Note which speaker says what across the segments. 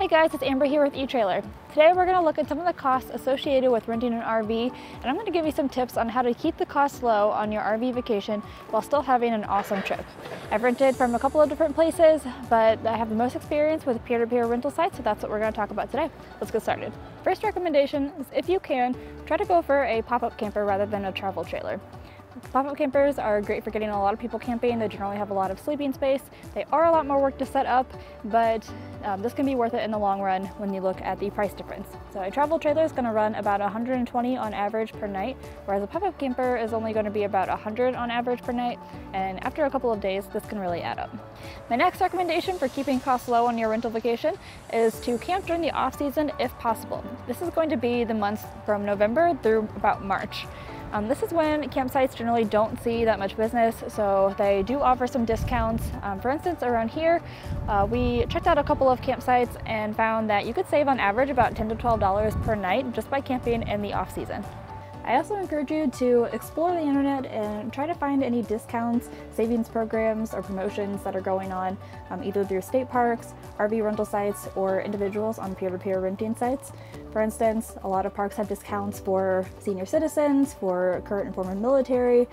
Speaker 1: Hey guys, it's Amber here with eTrailer. Today we're going to look at some of the costs associated with renting an RV and I'm going to give you some tips on how to keep the costs low on your RV vacation while still having an awesome trip. I've rented from a couple of different places, but I have the most experience with peer-to-peer -peer rental sites, so that's what we're going to talk about today. Let's get started. First recommendation is if you can, try to go for a pop-up camper rather than a travel trailer. Pop-up campers are great for getting a lot of people camping. They generally have a lot of sleeping space. They are a lot more work to set up, but um, this can be worth it in the long run when you look at the price difference. So a travel trailer is going to run about 120 on average per night, whereas a pop-up camper is only going to be about 100 on average per night, and after a couple of days, this can really add up. My next recommendation for keeping costs low on your rental vacation is to camp during the off-season if possible. This is going to be the months from November through about March. Um, this is when campsites generally don't see that much business, so they do offer some discounts. Um, for instance, around here, uh, we checked out a couple of campsites and found that you could save on average about 10 to $12 per night just by camping in the off season. I also encourage you to explore the internet and try to find any discounts, savings programs, or promotions that are going on um, either through state parks, RV rental sites, or individuals on peer-to-peer renting sites. For instance, a lot of parks have discounts for senior citizens, for current and former military.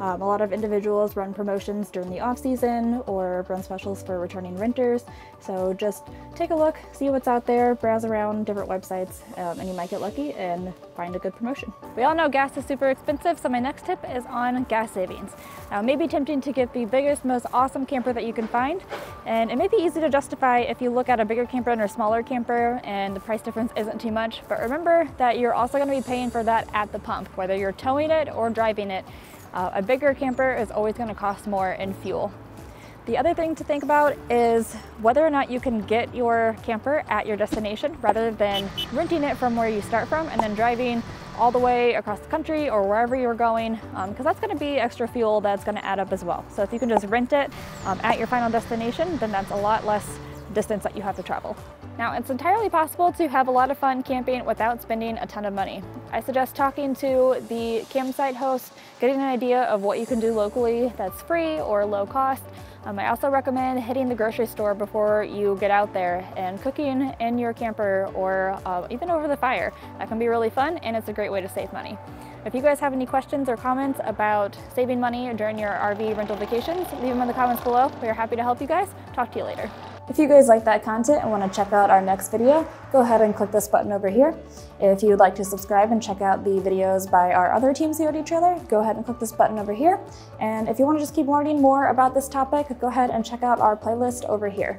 Speaker 1: Um, a lot of individuals run promotions during the off season or run specials for returning renters. So just take a look, see what's out there, browse around different websites, um, and you might get lucky and find a good promotion. All know gas is super expensive, so my next tip is on gas savings. Now, it may be tempting to get the biggest, most awesome camper that you can find, and it may be easy to justify if you look at a bigger camper and a smaller camper and the price difference isn't too much, but remember that you're also going to be paying for that at the pump, whether you're towing it or driving it. Uh, a bigger camper is always going to cost more in fuel. The other thing to think about is whether or not you can get your camper at your destination rather than renting it from where you start from and then driving all the way across the country or wherever you're going because um, that's going to be extra fuel that's going to add up as well. So if you can just rent it um, at your final destination, then that's a lot less distance that you have to travel. Now, it's entirely possible to have a lot of fun camping without spending a ton of money. I suggest talking to the campsite host, getting an idea of what you can do locally that's free or low cost. Um, I also recommend hitting the grocery store before you get out there and cooking in your camper or uh, even over the fire. That can be really fun and it's a great way to save money. If you guys have any questions or comments about saving money during your RV rental vacations, leave them in the comments below. We are happy to help you guys. Talk to you later. If you guys like that content and want to check out our next video, go ahead and click this button over here. If you'd like to subscribe and check out the videos by our other teams here at eTrailer, go ahead and click this button over here. And if you want to just keep learning more about this topic, go ahead and check out our playlist over here.